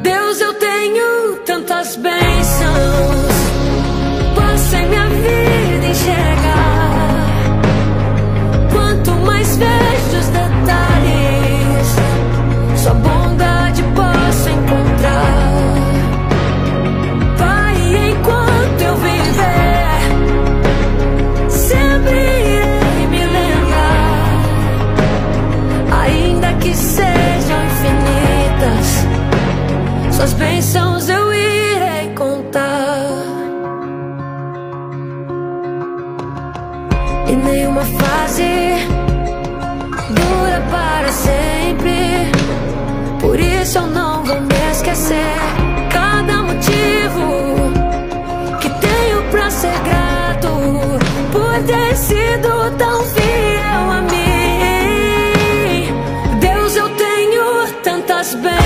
Deus, eu tenho tantas bênçãos. Suas bênçãos eu irei contar. E nenhuma fase dura para sempre. Por isso eu não vou me esquecer. Cada motivo que tenho pra ser grato Por ter sido tão fiel a mim. Deus, eu tenho tantas bênçãos.